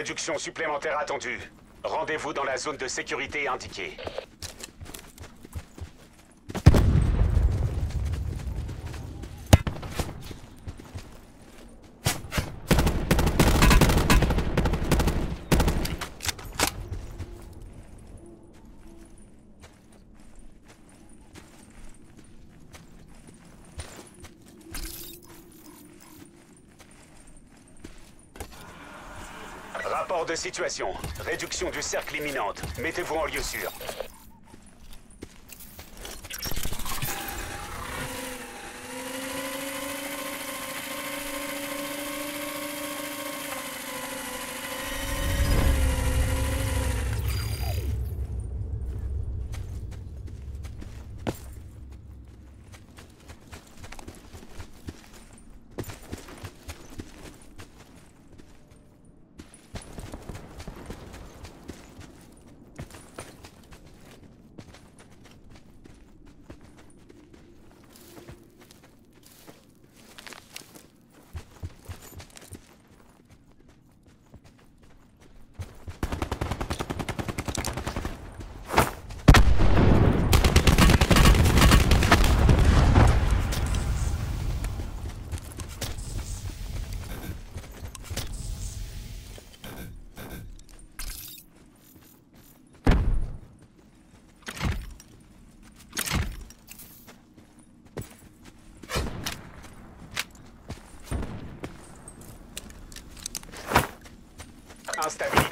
Réduction supplémentaire attendue. Rendez-vous dans la zone de sécurité indiquée. Rapport de situation. Réduction du cercle imminente. Mettez-vous en lieu sûr.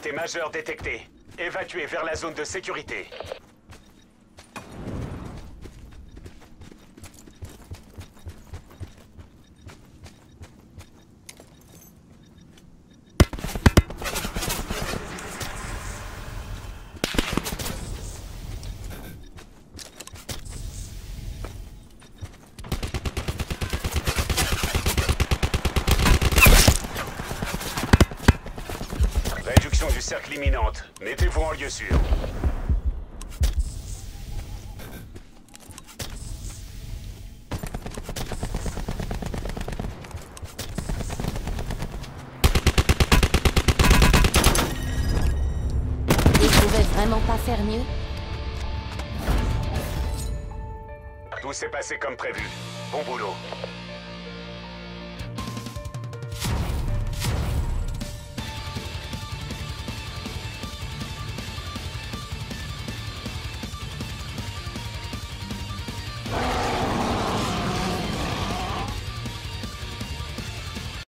Instabilité majeure détectée. Évacuez vers la zone de sécurité. Réduction du cercle imminente. Mettez-vous en lieu sûr. Ils pouvaient vraiment pas faire mieux? Tout s'est passé comme prévu. Bon boulot.